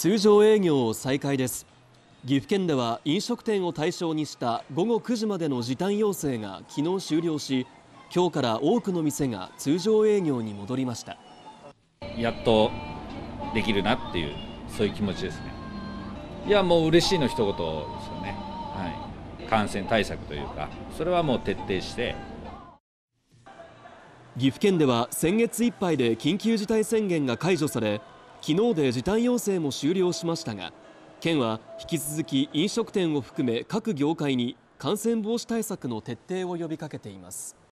通常営業再開です。岐阜県では飲食店を対象にした午後9時までの時短要請が昨日終了し今日から多くの店が通常営業に戻りました。やっとできるなっていうそういう気持ちですね。いやもう嬉しいの一言ですよね、はい、感染対策というかそれはもう徹底して。岐阜県では先月いっぱいで緊急事態宣言が解除され昨日で時短要請も終了しましたが県は引き続き飲食店を含め各業界に感染防止対策の徹底を呼びかけています。